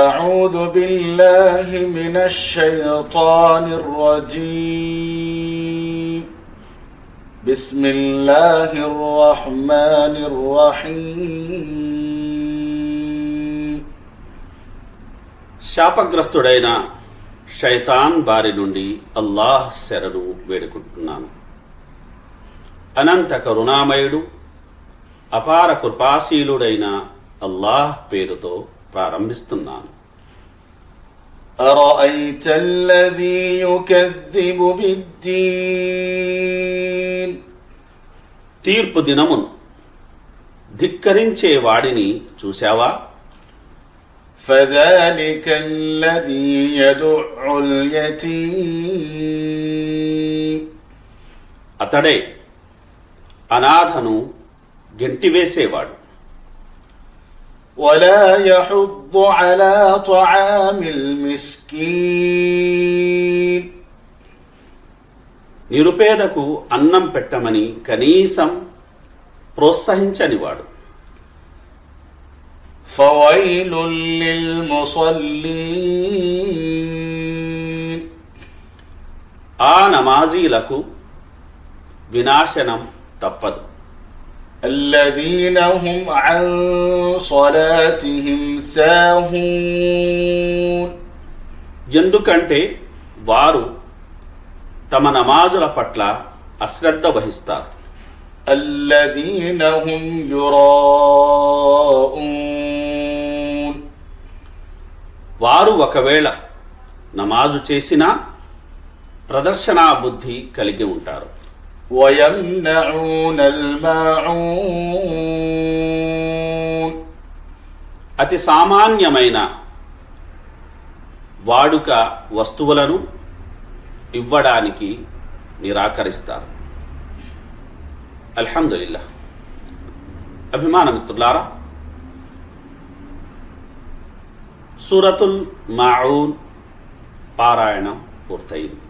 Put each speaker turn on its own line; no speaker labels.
أعوذ بالله من الشيطان الرجيم بسم الله الرحمن الرحيم
శాపగ్రస్తుడైన శైతాన్ బారి నుండి అల్లాహ్ శరణు వేడుకుంటున్నాను అనంత కరుణామయుడు అపార కృపాశీలుడైన అల్లాహ్ పేరుతో ప్రారంభిస్తున్నాను
أرأيت الذي يكذب بالدين
తీర్పు దినమును ధిక్కరించే వాడిని చూశావా
فذلك الذي يدع اليتيم
అతడే అనాథను గెంటివేసేవాడు
ولا يحض على طعام المسكين
నిరుపేదకు అన్నం పెట్టమని కనీసం ప్రోత్సహించనివాడు
فويل للمصلين
ఆ నమాజీలకు వినాశనం తప్పదు
الذين هم عن صلاتهم ساهون
ఎందుకంటే వారు తమ నమాజుల పట్ల అశ్రద్ధ వహిస్తారు
الذين هم يراءون
వారు ఒకవేళ నమాజు చేసినా ప్రదర్శనా బుద్ధి కలిగి ఉంటారు
వయమ్నూన్
అతి సామాన్యమైన వాడుక వస్తువులను ఇవ్వడానికి నిరాకరిస్తారు. అల్హందుల్లా అభిమాన మిత్రులారా సూరతుల్ మాఊన్ పారాయణం పూర్తయింది.